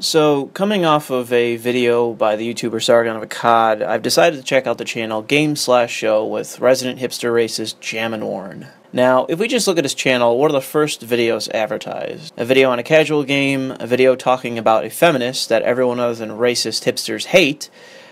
So, coming off of a video by the YouTuber Sargon of Akkad, I've decided to check out the channel Game Slash Show with resident hipster racist Jamin Warren. Now, if we just look at his channel, what are the first videos advertised? A video on a casual game, a video talking about a feminist that everyone other than racist hipsters hate,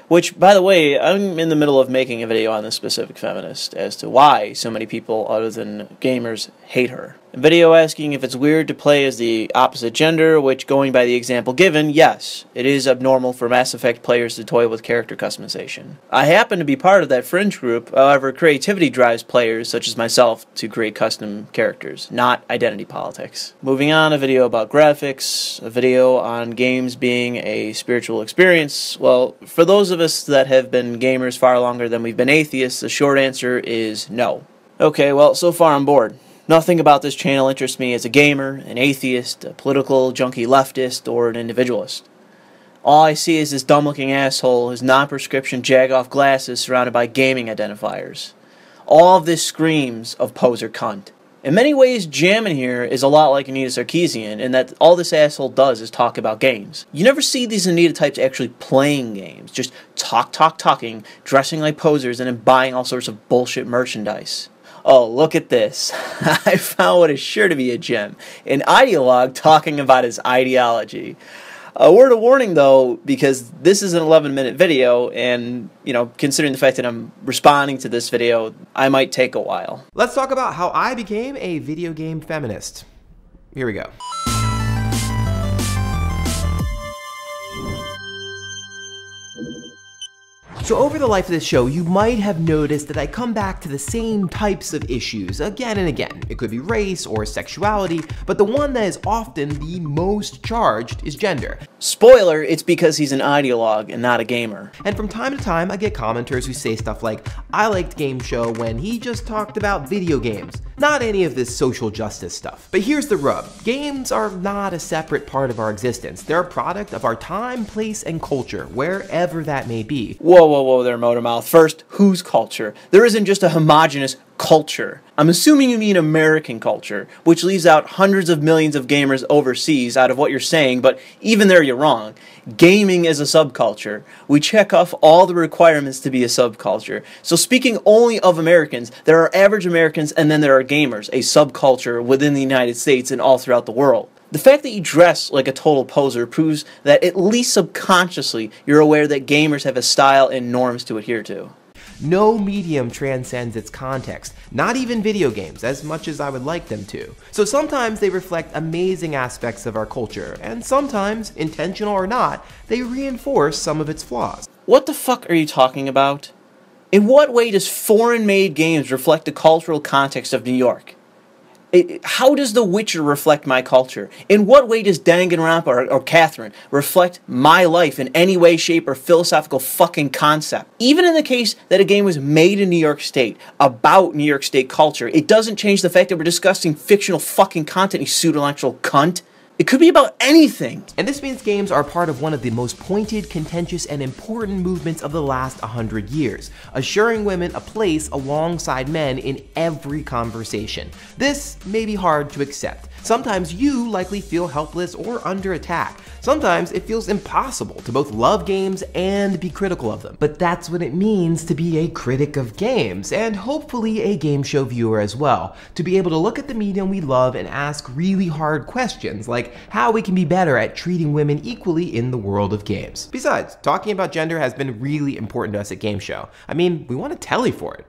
which, by the way, I'm in the middle of making a video on this specific feminist as to why so many people other than gamers hate her. A video asking if it's weird to play as the opposite gender, which, going by the example given, yes, it is abnormal for Mass Effect players to toy with character customization. I happen to be part of that fringe group, however, creativity drives players, such as myself, to create custom characters, not identity politics. Moving on, a video about graphics, a video on games being a spiritual experience. Well, for those of us that have been gamers far longer than we've been atheists, the short answer is no. Okay, well, so far I'm bored. Nothing about this channel interests me as a gamer, an atheist, a political junkie leftist, or an individualist. All I see is this dumb looking asshole, his non prescription Jagoff glasses surrounded by gaming identifiers. All of this screams of poser cunt. In many ways, Jamin here is a lot like Anita Sarkeesian in that all this asshole does is talk about games. You never see these Anita types actually playing games, just talk, talk, talking, dressing like posers, and then buying all sorts of bullshit merchandise. Oh, look at this. I found what is sure to be a gem an ideologue talking about his ideology. A word of warning though, because this is an 11 minute video, and you know, considering the fact that I'm responding to this video, I might take a while. Let's talk about how I became a video game feminist. Here we go. So over the life of this show, you might have noticed that I come back to the same types of issues again and again. It could be race or sexuality, but the one that is often the most charged is gender. Spoiler, it's because he's an ideologue and not a gamer. And from time to time, I get commenters who say stuff like, I liked Game Show when he just talked about video games. Not any of this social justice stuff. But here's the rub. Games are not a separate part of our existence. They're a product of our time, place, and culture, wherever that may be. Whoa, whoa, whoa there, Motormouth. First, whose culture? There isn't just a homogenous culture. I'm assuming you mean American culture, which leaves out hundreds of millions of gamers overseas out of what you're saying, but even there you're wrong. Gaming is a subculture. We check off all the requirements to be a subculture. So speaking only of Americans, there are average Americans and then there are gamers, a subculture within the United States and all throughout the world. The fact that you dress like a total poser proves that at least subconsciously you're aware that gamers have a style and norms to adhere to. No medium transcends its context, not even video games, as much as I would like them to. So sometimes they reflect amazing aspects of our culture, and sometimes, intentional or not, they reinforce some of its flaws. What the fuck are you talking about? In what way does foreign made games reflect the cultural context of New York? It, how does The Witcher reflect my culture? In what way does Danganronpa or, or Catherine reflect my life in any way, shape, or philosophical fucking concept? Even in the case that a game was made in New York State about New York State culture, it doesn't change the fact that we're discussing fictional fucking content, you pseudo-intellectual cunt. It could be about anything. And this means games are part of one of the most pointed, contentious, and important movements of the last 100 years, assuring women a place alongside men in every conversation. This may be hard to accept. Sometimes you likely feel helpless or under attack. Sometimes it feels impossible to both love games and be critical of them. But that's what it means to be a critic of games, and hopefully a game show viewer as well. To be able to look at the medium we love and ask really hard questions like how we can be better at treating women equally in the world of games. Besides, talking about gender has been really important to us at Game Show. I mean, we want a telly for it.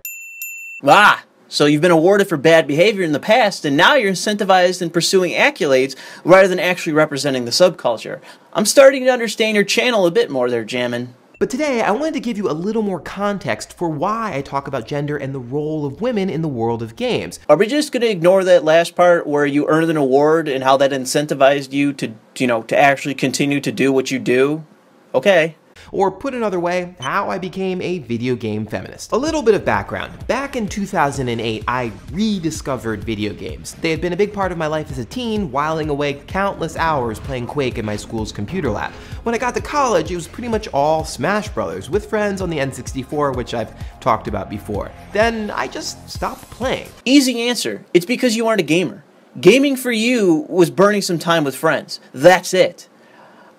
Ah, so you've been awarded for bad behavior in the past, and now you're incentivized in pursuing accolades rather than actually representing the subculture. I'm starting to understand your channel a bit more there, Jamin. But today, I wanted to give you a little more context for why I talk about gender and the role of women in the world of games. Are we just going to ignore that last part where you earned an award and how that incentivized you to, you know, to actually continue to do what you do? Okay. Or put another way, how I became a video game feminist. A little bit of background. Back in 2008, I rediscovered video games. They had been a big part of my life as a teen, whiling away countless hours playing Quake in my school's computer lab. When I got to college, it was pretty much all Smash Brothers, with friends on the N64, which I've talked about before. Then I just stopped playing. Easy answer. It's because you aren't a gamer. Gaming for you was burning some time with friends. That's it.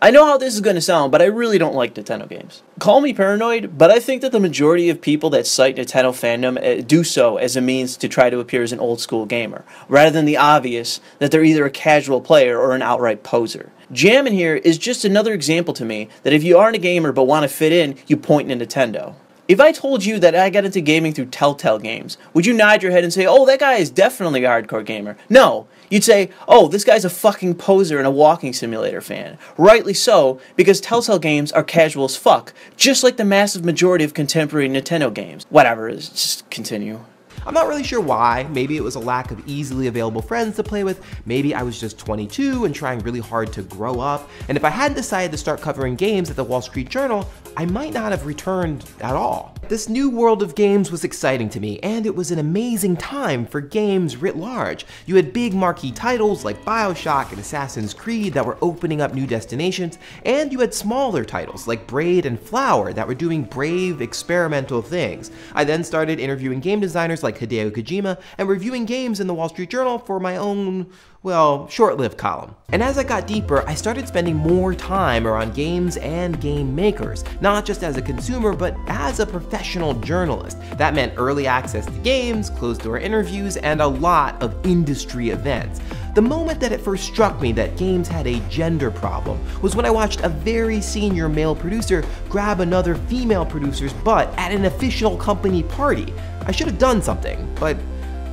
I know how this is going to sound, but I really don't like Nintendo games. Call me paranoid, but I think that the majority of people that cite Nintendo fandom uh, do so as a means to try to appear as an old school gamer, rather than the obvious that they're either a casual player or an outright poser. Jamin here is just another example to me that if you aren't a gamer but want to fit in, you point in Nintendo. If I told you that I got into gaming through Telltale games, would you nod your head and say, oh, that guy is definitely a hardcore gamer? No. You'd say, oh, this guy's a fucking poser and a walking simulator fan. Rightly so, because Telltale games are casual as fuck, just like the massive majority of contemporary Nintendo games. Whatever, just continue. I'm not really sure why. Maybe it was a lack of easily available friends to play with. Maybe I was just 22 and trying really hard to grow up. And if I hadn't decided to start covering games at the Wall Street Journal, I might not have returned at all. This new world of games was exciting to me, and it was an amazing time for games writ large. You had big marquee titles like Bioshock and Assassin's Creed that were opening up new destinations, and you had smaller titles like Braid and Flower that were doing brave, experimental things. I then started interviewing game designers like Hideo Kojima and reviewing games in the Wall Street Journal for my own well, short-lived column. And as I got deeper, I started spending more time around games and game makers, not just as a consumer, but as a professional journalist. That meant early access to games, closed-door interviews, and a lot of industry events. The moment that it first struck me that games had a gender problem was when I watched a very senior male producer grab another female producer's butt at an official company party. I should have done something, but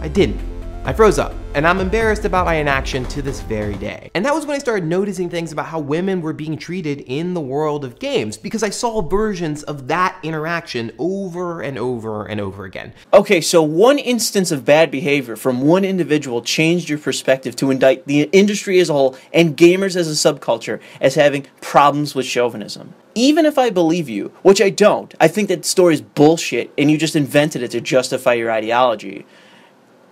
I didn't. I froze up, and I'm embarrassed about my inaction to this very day. And that was when I started noticing things about how women were being treated in the world of games, because I saw versions of that interaction over and over and over again. Okay, so one instance of bad behavior from one individual changed your perspective to indict the industry as a whole and gamers as a subculture as having problems with chauvinism even if I believe you, which I don't, I think that story is bullshit and you just invented it to justify your ideology.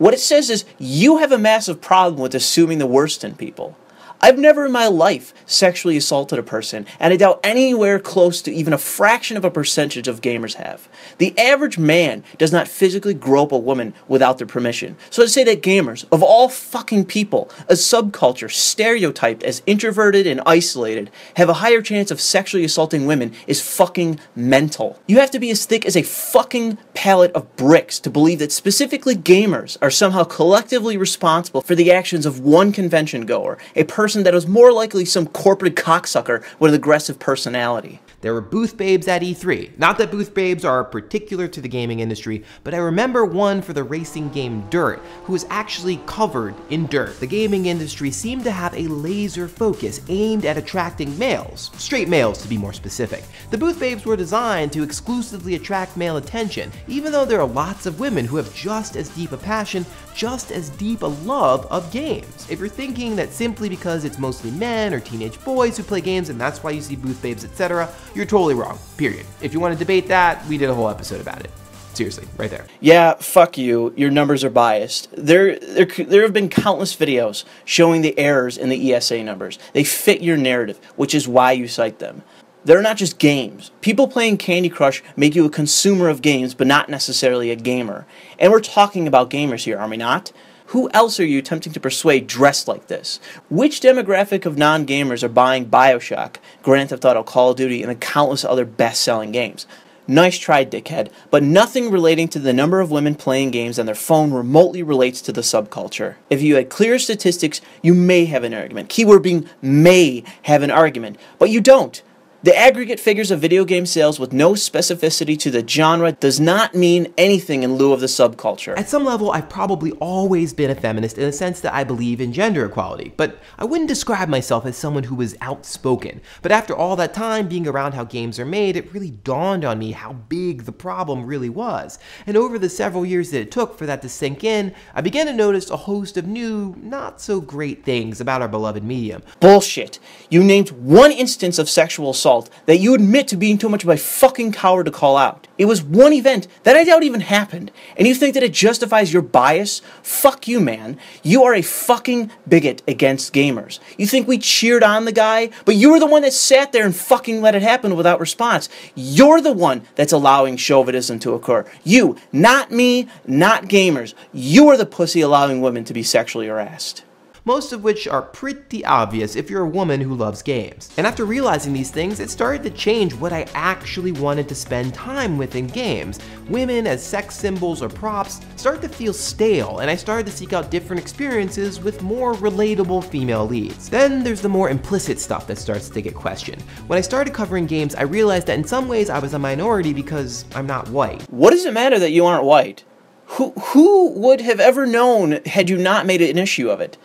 What it says is you have a massive problem with assuming the worst in people. I've never in my life sexually assaulted a person, and I doubt anywhere close to even a fraction of a percentage of gamers have. The average man does not physically grope a woman without their permission. So to say that gamers, of all fucking people, a subculture stereotyped as introverted and isolated, have a higher chance of sexually assaulting women is fucking mental. You have to be as thick as a fucking pallet of bricks to believe that specifically gamers are somehow collectively responsible for the actions of one convention goer, a person person that was more likely some corporate cocksucker with an aggressive personality. There were booth babes at E3. Not that booth babes are particular to the gaming industry, but I remember one for the racing game Dirt, who was actually covered in dirt. The gaming industry seemed to have a laser focus aimed at attracting males, straight males to be more specific. The booth babes were designed to exclusively attract male attention, even though there are lots of women who have just as deep a passion, just as deep a love of games. If you're thinking that simply because it's mostly men or teenage boys who play games and that's why you see booth babes, etc., you're totally wrong, period. If you want to debate that, we did a whole episode about it. Seriously, right there. Yeah, fuck you. Your numbers are biased. There, there, there have been countless videos showing the errors in the ESA numbers. They fit your narrative, which is why you cite them. They're not just games. People playing Candy Crush make you a consumer of games, but not necessarily a gamer. And we're talking about gamers here, are we not? Who else are you attempting to persuade dressed like this? Which demographic of non gamers are buying Bioshock, Grand Theft Auto, Call of Duty, and the countless other best selling games? Nice try, dickhead, but nothing relating to the number of women playing games on their phone remotely relates to the subculture. If you had clear statistics, you may have an argument. Keyword being may have an argument, but you don't. The aggregate figures of video game sales with no specificity to the genre does not mean anything in lieu of the subculture. At some level, I've probably always been a feminist in the sense that I believe in gender equality, but I wouldn't describe myself as someone who was outspoken. But after all that time being around how games are made, it really dawned on me how big the problem really was. And over the several years that it took for that to sink in, I began to notice a host of new, not so great things about our beloved medium. Bullshit. You named one instance of sexual assault assault that you admit to being too much of a fucking coward to call out. It was one event that I doubt even happened, and you think that it justifies your bias? Fuck you, man. You are a fucking bigot against gamers. You think we cheered on the guy, but you were the one that sat there and fucking let it happen without response. You're the one that's allowing chauvinism to occur. You, not me, not gamers. You are the pussy allowing women to be sexually harassed. Most of which are pretty obvious if you're a woman who loves games. And after realizing these things, it started to change what I actually wanted to spend time with in games. Women as sex symbols or props started to feel stale, and I started to seek out different experiences with more relatable female leads. Then there's the more implicit stuff that starts to get questioned. When I started covering games, I realized that in some ways I was a minority because I'm not white. What does it matter that you aren't white? Who, who would have ever known had you not made an issue of it?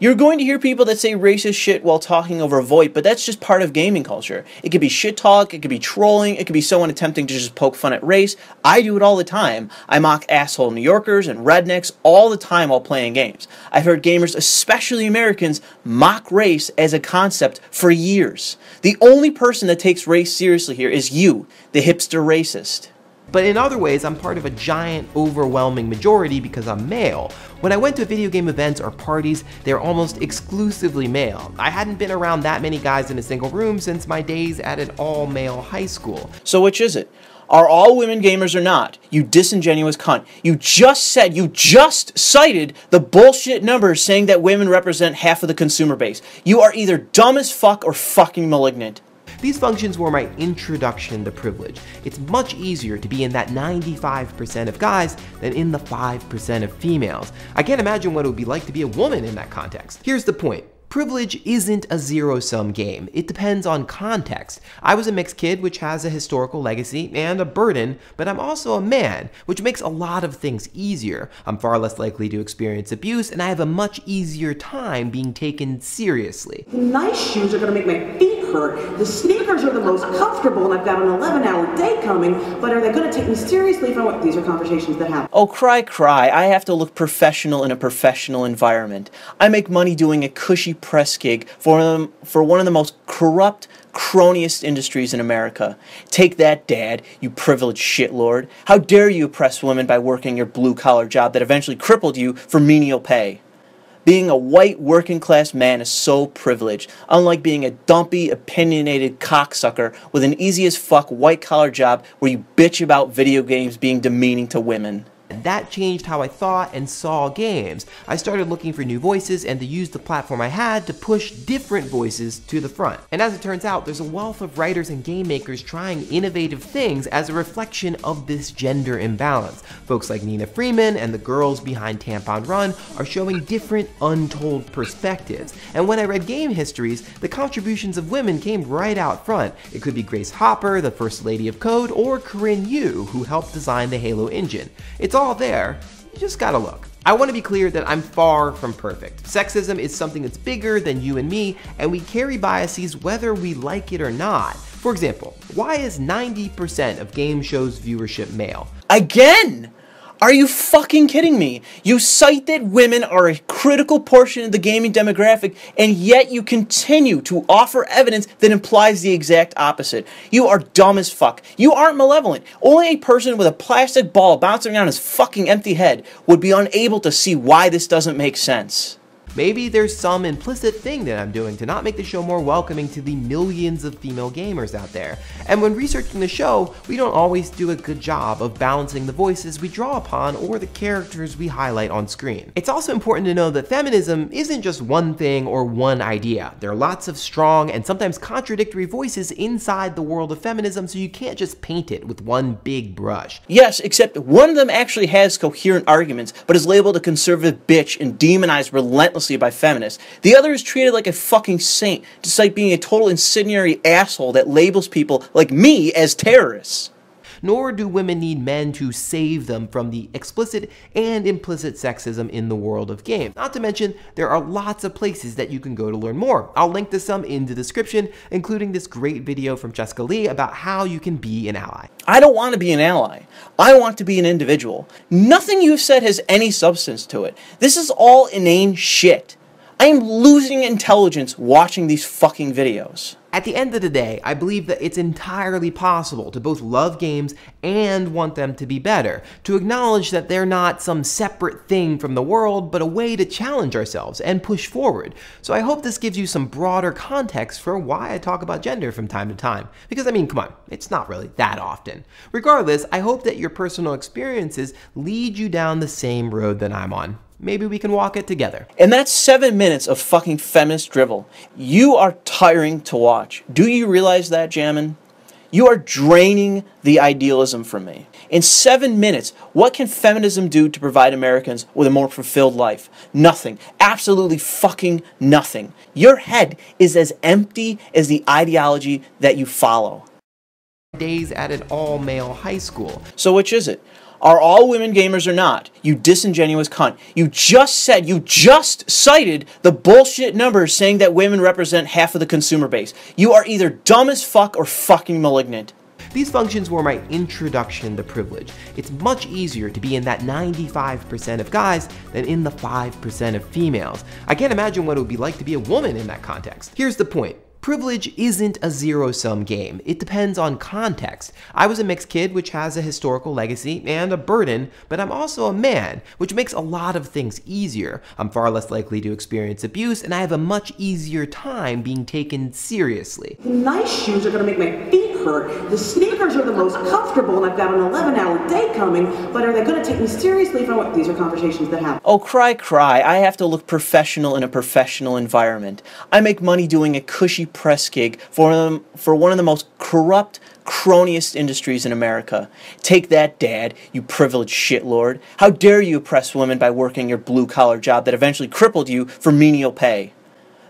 You're going to hear people that say racist shit while talking over VoIP, but that's just part of gaming culture. It could be shit talk, it could be trolling, it could be someone attempting to just poke fun at race. I do it all the time. I mock asshole New Yorkers and rednecks all the time while playing games. I've heard gamers, especially Americans, mock race as a concept for years. The only person that takes race seriously here is you, the hipster racist. But in other ways, I'm part of a giant, overwhelming majority because I'm male. When I went to video game events or parties, they're almost exclusively male. I hadn't been around that many guys in a single room since my days at an all-male high school. So which is it? Are all women gamers or not? You disingenuous cunt. You just said, you just cited the bullshit numbers saying that women represent half of the consumer base. You are either dumb as fuck or fucking malignant. These functions were my introduction to privilege. It's much easier to be in that 95% of guys than in the 5% of females. I can't imagine what it would be like to be a woman in that context. Here's the point. Privilege isn't a zero sum game. It depends on context. I was a mixed kid, which has a historical legacy and a burden, but I'm also a man, which makes a lot of things easier. I'm far less likely to experience abuse, and I have a much easier time being taken seriously. The nice shoes are gonna make my feet hurt. The sneakers are the most comfortable, and I've got an 11 hour day coming, but are they gonna take me seriously if I want? These are conversations that happen. Oh, cry, cry. I have to look professional in a professional environment. I make money doing a cushy press gig for, um, for one of the most corrupt, cronyist industries in America. Take that, Dad, you privileged shitlord. How dare you oppress women by working your blue collar job that eventually crippled you for menial pay? Being a white working class man is so privileged, unlike being a dumpy, opinionated cocksucker with an easy as fuck white collar job where you bitch about video games being demeaning to women. That changed how I thought and saw games. I started looking for new voices and to use the platform I had to push different voices to the front. And as it turns out, there's a wealth of writers and game makers trying innovative things as a reflection of this gender imbalance. Folks like Nina Freeman and the girls behind Tampon Run are showing different untold perspectives. And when I read game histories, the contributions of women came right out front. It could be Grace Hopper, the first lady of code, or Corinne Yu, who helped design the Halo engine. It's all there. You just gotta look. I want to be clear that I'm far from perfect. Sexism is something that's bigger than you and me, and we carry biases whether we like it or not. For example, why is 90% of game shows viewership male? Again! Are you fucking kidding me? You cite that women are a critical portion of the gaming demographic, and yet you continue to offer evidence that implies the exact opposite. You are dumb as fuck. You aren't malevolent. Only a person with a plastic ball bouncing around his fucking empty head would be unable to see why this doesn't make sense. Maybe there's some implicit thing that I'm doing to not make the show more welcoming to the millions of female gamers out there. And when researching the show, we don't always do a good job of balancing the voices we draw upon or the characters we highlight on screen. It's also important to know that feminism isn't just one thing or one idea. There are lots of strong and sometimes contradictory voices inside the world of feminism, so you can't just paint it with one big brush. Yes, except one of them actually has coherent arguments, but is labeled a conservative bitch and demonized relentlessly by feminists. The other is treated like a fucking saint, despite being a total incendiary asshole that labels people like me as terrorists. Nor do women need men to save them from the explicit and implicit sexism in the world of games. Not to mention, there are lots of places that you can go to learn more. I'll link to some in the description, including this great video from Jessica Lee about how you can be an ally. I don't want to be an ally. I want to be an individual. Nothing you've said has any substance to it. This is all inane shit. I am losing intelligence watching these fucking videos. At the end of the day, I believe that it's entirely possible to both love games and want them to be better, to acknowledge that they're not some separate thing from the world, but a way to challenge ourselves and push forward. So I hope this gives you some broader context for why I talk about gender from time to time. Because I mean, come on, it's not really that often. Regardless, I hope that your personal experiences lead you down the same road that I'm on. Maybe we can walk it together. And that's seven minutes of fucking feminist drivel. You are tiring to watch. Do you realize that, Jamin? You are draining the idealism from me. In seven minutes, what can feminism do to provide Americans with a more fulfilled life? Nothing. Absolutely fucking nothing. Your head is as empty as the ideology that you follow. Days at an all male high school. So, which is it? Are all women gamers or not? You disingenuous cunt. You just said, you just cited the bullshit numbers saying that women represent half of the consumer base. You are either dumb as fuck or fucking malignant. These functions were my introduction to privilege. It's much easier to be in that 95% of guys than in the 5% of females. I can't imagine what it would be like to be a woman in that context. Here's the point. Privilege isn't a zero sum game. It depends on context. I was a mixed kid, which has a historical legacy and a burden, but I'm also a man, which makes a lot of things easier. I'm far less likely to experience abuse, and I have a much easier time being taken seriously. Nice shoes are gonna make my feet The sneakers are the most comfortable, and I've got an 11 hour day coming, but are they gonna take me seriously if I want? These are conversations that happen. Oh, cry, cry. I have to look professional in a professional environment. I make money doing a cushy press gig for, for one of the most corrupt, cronyist industries in America. Take that, Dad, you privileged shitlord. How dare you oppress women by working your blue collar job that eventually crippled you for menial pay?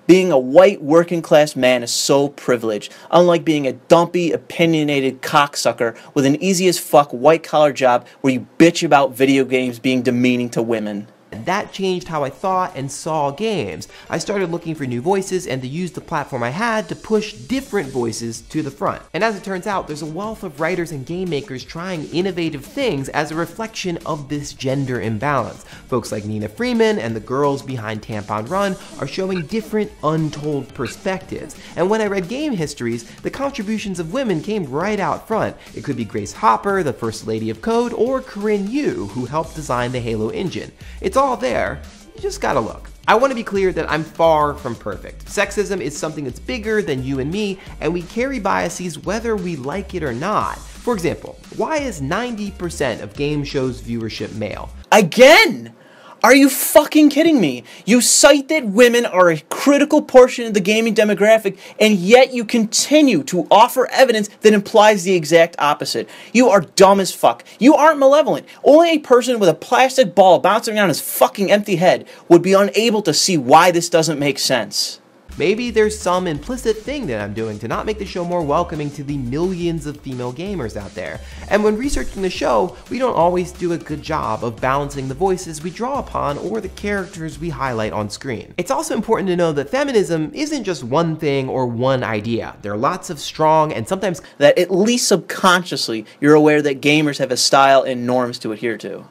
Being a white working class man is so privileged, unlike being a dumpy, opinionated cocksucker with an easy as fuck white collar job where you bitch about video games being demeaning to women. That changed how I thought and saw games. I started looking for new voices and to use the platform I had to push different voices to the front. And as it turns out, there's a wealth of writers and game makers trying innovative things as a reflection of this gender imbalance. Folks like Nina Freeman and the girls behind Tampon Run are showing different untold perspectives. And when I read game histories, the contributions of women came right out front. It could be Grace Hopper, the first lady of code, or Corinne Yu, who helped design the Halo engine. It's all there. You just gotta look. I want to be clear that I'm far from perfect. Sexism is something that's bigger than you and me, and we carry biases whether we like it or not. For example, why is 90% of game shows viewership male? Again! Are you fucking kidding me? You cite that women are a critical portion of the gaming demographic, and yet you continue to offer evidence that implies the exact opposite. You are dumb as fuck. You aren't malevolent. Only a person with a plastic ball bouncing around his fucking empty head would be unable to see why this doesn't make sense. Maybe there's some implicit thing that I'm doing to not make the show more welcoming to the millions of female gamers out there. And when researching the show, we don't always do a good job of balancing the voices we draw upon or the characters we highlight on screen. It's also important to know that feminism isn't just one thing or one idea. There are lots of strong and sometimes That at least subconsciously you're aware that gamers have a style and norms to adhere to.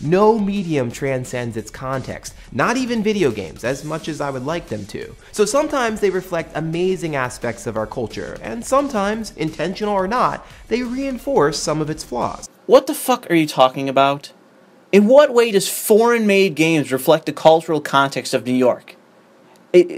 No medium transcends its context, not even video games, as much as I would like them to. So sometimes they reflect amazing aspects of our culture, and sometimes, intentional or not, they reinforce some of its flaws. What the fuck are you talking about? In what way does foreign made games reflect the cultural context of New York?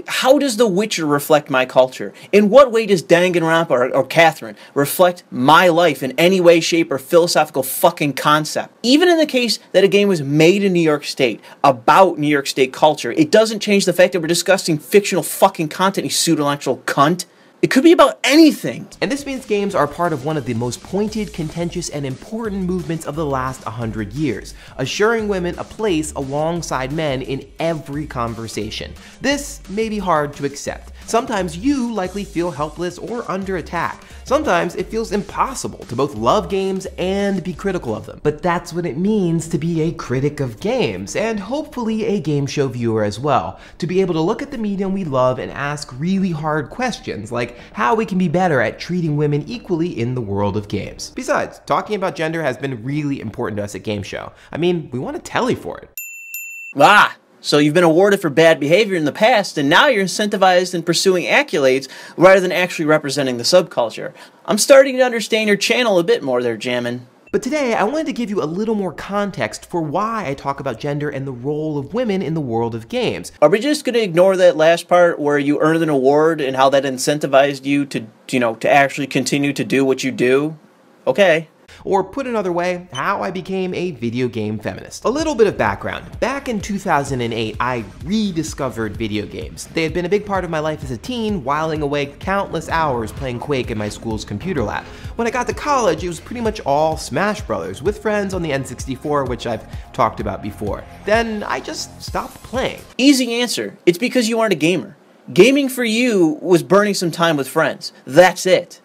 How does The Witcher reflect my culture? In what way does Danganronpa or, or Catherine reflect my life in any way, shape, or philosophical fucking concept? Even in the case that a game was made in New York State about New York State culture, it doesn't change the fact that we're discussing fictional fucking content, you pseudo-intellectual cunt. It could be about anything. And this means games are part of one of the most pointed, contentious, and important movements of the last 100 years, assuring women a place alongside men in every conversation. This may be hard to accept. Sometimes you likely feel helpless or under attack. Sometimes it feels impossible to both love games and be critical of them. But that's what it means to be a critic of games, and hopefully a game show viewer as well. To be able to look at the medium we love and ask really hard questions, like how we can be better at treating women equally in the world of games. Besides, talking about gender has been really important to us at Game Show. I mean, we want a telly for it. Ah, so you've been awarded for bad behavior in the past, and now you're incentivized in pursuing accolades rather than actually representing the subculture. I'm starting to understand your channel a bit more there, Jamin. But today, I wanted to give you a little more context for why I talk about gender and the role of women in the world of games. Are we just going to ignore that last part where you earned an award and how that incentivized you to, you know, to actually continue to do what you do? Okay. Or put another way, how I became a video game feminist. A little bit of background. Back in 2008, I rediscovered video games. They had been a big part of my life as a teen, whiling away countless hours playing Quake in my school's computer lab. When I got to college, it was pretty much all Smash Brothers, with friends on the N64, which I've talked about before. Then I just stopped playing. Easy answer. It's because you aren't a gamer. Gaming for you was burning some time with friends. That's it.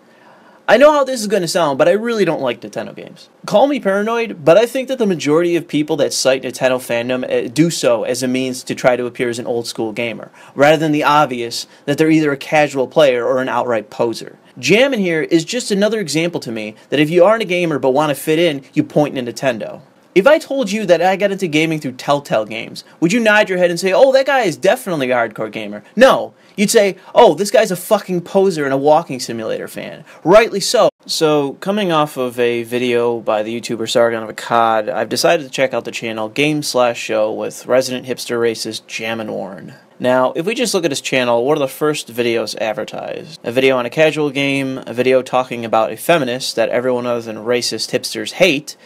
I know how this is going to sound, but I really don't like Nintendo games. Call me paranoid, but I think that the majority of people that cite Nintendo fandom uh, do so as a means to try to appear as an old school gamer, rather than the obvious that they're either a casual player or an outright poser. Jamin here is just another example to me that if you aren't a gamer but want to fit in, you point to Nintendo. If I told you that I got into gaming through Telltale games, would you nod your head and say, oh, that guy is definitely a hardcore gamer? No. You'd say, oh, this guy's a fucking poser and a walking simulator fan. Rightly so. So, coming off of a video by the YouTuber Sargon of Akkad, I've decided to check out the channel Game Slash Show with resident hipster racist Jamin Warren. Now, if we just look at his channel, what are the first videos advertised? A video on a casual game, a video talking about a feminist that everyone other than racist hipsters hate,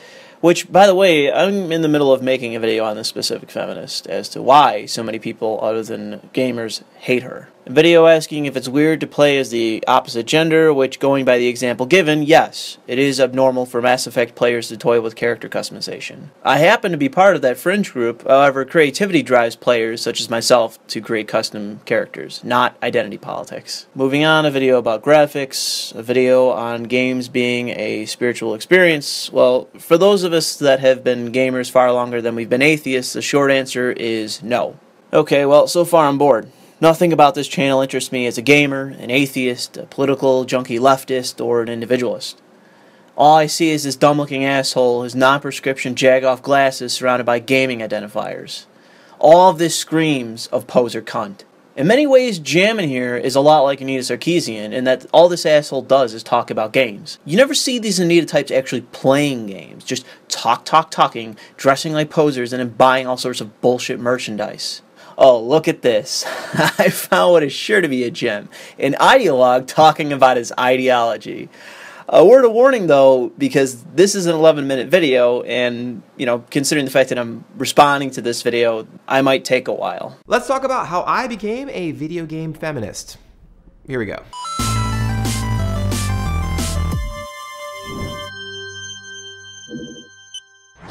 which, by the way, I'm in the middle of making a video on this specific feminist as to why so many people other than gamers hate her. A video asking if it's weird to play as the opposite gender, which, going by the example given, yes, it is abnormal for Mass Effect players to toy with character customization. I happen to be part of that fringe group, however, creativity drives players, such as myself, to create custom characters, not identity politics. Moving on, a video about graphics, a video on games being a spiritual experience. Well, for those of us that have been gamers far longer than we've been atheists, the short answer is no. Okay, well, so far I'm bored. Nothing about this channel interests me as a gamer, an atheist, a political junkie leftist, or an individualist. All I see is this dumb looking asshole, his non prescription Jagoff glasses surrounded by gaming identifiers. All of this screams of poser cunt. In many ways, Jamin here is a lot like Anita Sarkeesian in that all this asshole does is talk about games. You never see these Anita types actually playing games, just talk, talk, talking, dressing like posers, and then buying all sorts of bullshit merchandise. Oh, look at this. I found what is sure to be a gem an ideologue talking about his ideology. A word of warning though, because this is an 11 minute video, and you know, considering the fact that I'm responding to this video, I might take a while. Let's talk about how I became a video game feminist. Here we go.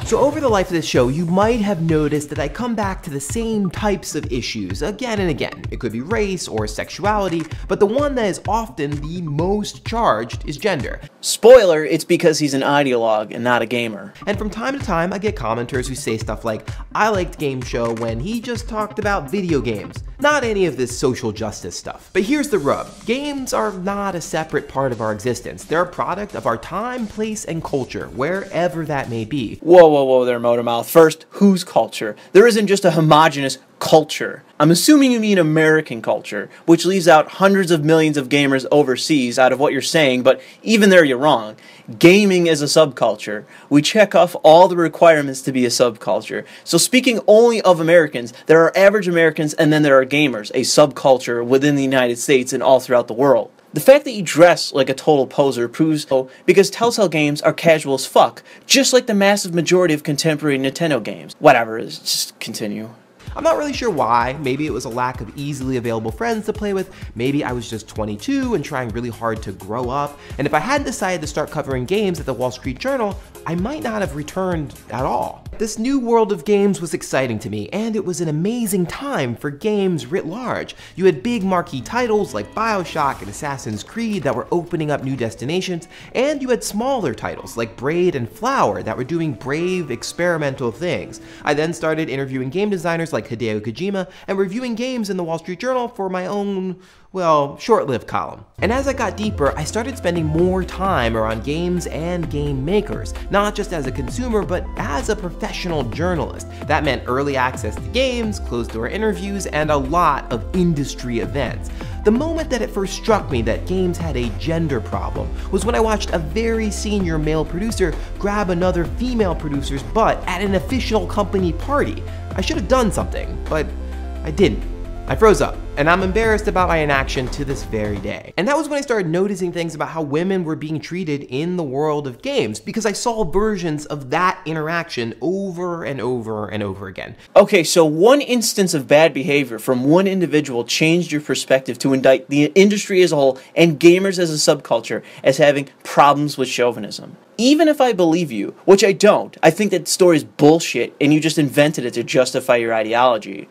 So over the life of this show, you might have noticed that I come back to the same types of issues again and again. It could be race or sexuality, but the one that is often the most charged is gender. Spoiler, it's because he's an ideologue and not a gamer. And from time to time, I get commenters who say stuff like, I liked Game Show when he just talked about video games. Not any of this social justice stuff. But here's the rub. Games are not a separate part of our existence. They're a product of our time, place, and culture, wherever that may be. Whoa, whoa, whoa there, Motormouth. First, whose culture? There isn't just a homogenous culture. I'm assuming you mean American culture, which leaves out hundreds of millions of gamers overseas out of what you're saying, but even there you're wrong. Gaming is a subculture. We check off all the requirements to be a subculture. So speaking only of Americans, there are average Americans and then there are gamers, a subculture within the United States and all throughout the world. The fact that you dress like a total poser proves so because Telltale games are casual as fuck, just like the massive majority of contemporary Nintendo games. Whatever, just continue. I'm not really sure why. Maybe it was a lack of easily available friends to play with. Maybe I was just 22 and trying really hard to grow up. And if I hadn't decided to start covering games at the Wall Street Journal, I might not have returned at all. This new world of games was exciting to me, and it was an amazing time for games writ large. You had big marquee titles like Bioshock and Assassin's Creed that were opening up new destinations, and you had smaller titles like Braid and Flower that were doing brave, experimental things. I then started interviewing game designers like Hideo Kojima and reviewing games in the Wall Street Journal for my own well, short-lived column. And as I got deeper, I started spending more time around games and game makers, not just as a consumer, but as a professional journalist. That meant early access to games, closed-door interviews, and a lot of industry events. The moment that it first struck me that games had a gender problem was when I watched a very senior male producer grab another female producer's butt at an official company party. I should have done something, but I didn't. I froze up, and I'm embarrassed about my inaction to this very day. And that was when I started noticing things about how women were being treated in the world of games, because I saw versions of that interaction over and over and over again. Okay, so one instance of bad behavior from one individual changed your perspective to indict the industry as a whole and gamers as a subculture as having problems with chauvinism. Even if I believe you, which I don't, I think that story is bullshit and you just invented it to justify your ideology.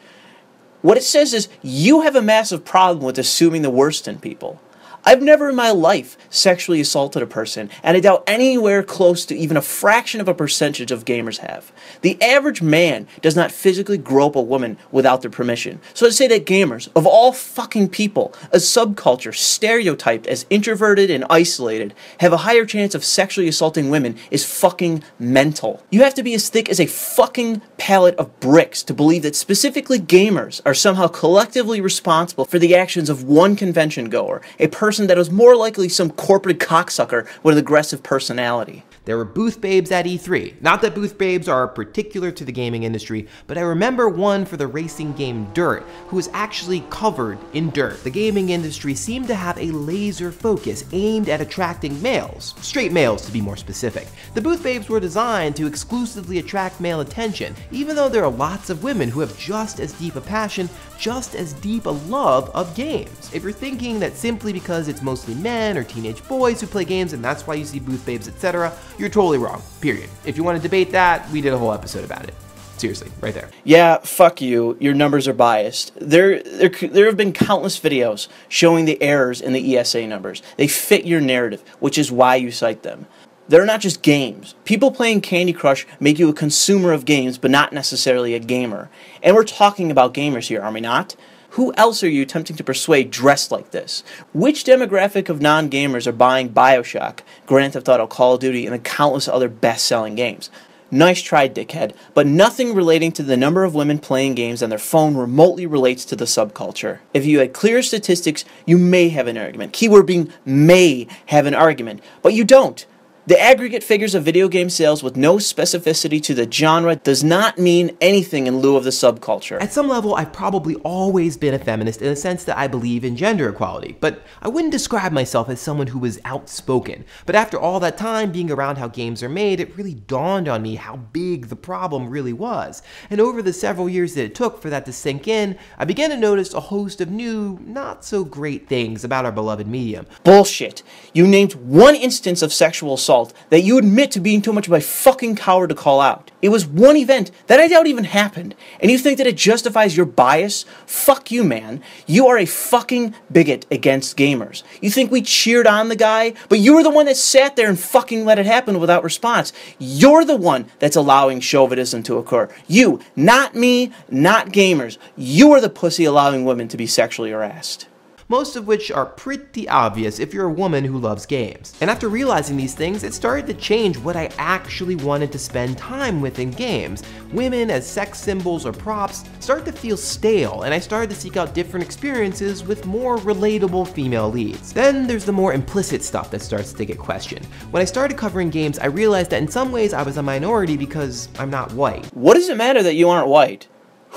What it says is you have a massive problem with assuming the worst in people. I've never in my life sexually assaulted a person, and I doubt anywhere close to even a fraction of a percentage of gamers have. The average man does not physically grope a woman without their permission. So to say that gamers, of all fucking people, a subculture stereotyped as introverted and isolated, have a higher chance of sexually assaulting women is fucking mental. You have to be as thick as a fucking pallet of bricks to believe that specifically gamers are somehow collectively responsible for the actions of one convention goer, a person person that was more likely some corporate cocksucker with an aggressive personality. There were booth babes at E3. Not that booth babes are particular to the gaming industry, but I remember one for the racing game Dirt, who was actually covered in dirt. The gaming industry seemed to have a laser focus aimed at attracting males, straight males to be more specific. The booth babes were designed to exclusively attract male attention, even though there are lots of women who have just as deep a passion, just as deep a love of games. If you're thinking that simply because it's mostly men or teenage boys who play games and that's why you see booth babes, etc., you're totally wrong, period. If you want to debate that, we did a whole episode about it. Seriously, right there. Yeah, fuck you. Your numbers are biased. There, there, there have been countless videos showing the errors in the ESA numbers. They fit your narrative, which is why you cite them. They're not just games. People playing Candy Crush make you a consumer of games, but not necessarily a gamer. And we're talking about gamers here, are we not? Who else are you attempting to persuade dressed like this? Which demographic of non gamers are buying Bioshock, Grand Theft Auto, Call of Duty, and the countless other best selling games? Nice try, dickhead, but nothing relating to the number of women playing games on their phone remotely relates to the subculture. If you had clear statistics, you may have an argument. Keyword being may have an argument, but you don't. The aggregate figures of video game sales with no specificity to the genre does not mean anything in lieu of the subculture. At some level, I've probably always been a feminist in the sense that I believe in gender equality, but I wouldn't describe myself as someone who was outspoken. But after all that time being around how games are made, it really dawned on me how big the problem really was. And over the several years that it took for that to sink in, I began to notice a host of new, not so great things about our beloved medium. Bullshit. You named one instance of sexual assault assault that you admit to being too much of a fucking coward to call out. It was one event that I doubt even happened, and you think that it justifies your bias? Fuck you, man. You are a fucking bigot against gamers. You think we cheered on the guy, but you were the one that sat there and fucking let it happen without response. You're the one that's allowing chauvinism to occur. You, not me, not gamers. You are the pussy allowing women to be sexually harassed most of which are pretty obvious if you're a woman who loves games. And after realizing these things, it started to change what I actually wanted to spend time with in games. Women as sex symbols or props started to feel stale, and I started to seek out different experiences with more relatable female leads. Then there's the more implicit stuff that starts to get questioned. When I started covering games, I realized that in some ways I was a minority because I'm not white. What does it matter that you aren't white?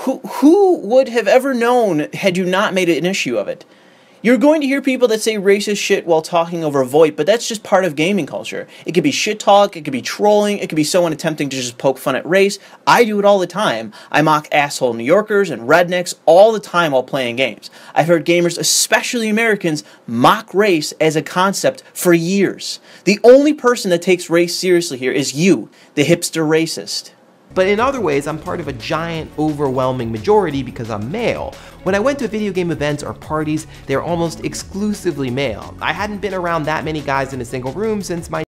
Who, who would have ever known had you not made an issue of it? You're going to hear people that say racist shit while talking over VoIP, but that's just part of gaming culture. It could be shit talk, it could be trolling, it could be someone attempting to just poke fun at race. I do it all the time. I mock asshole New Yorkers and rednecks all the time while playing games. I've heard gamers, especially Americans, mock race as a concept for years. The only person that takes race seriously here is you, the hipster racist. But in other ways, I'm part of a giant, overwhelming majority because I'm male. When I went to video game events or parties, they're almost exclusively male. I hadn't been around that many guys in a single room since my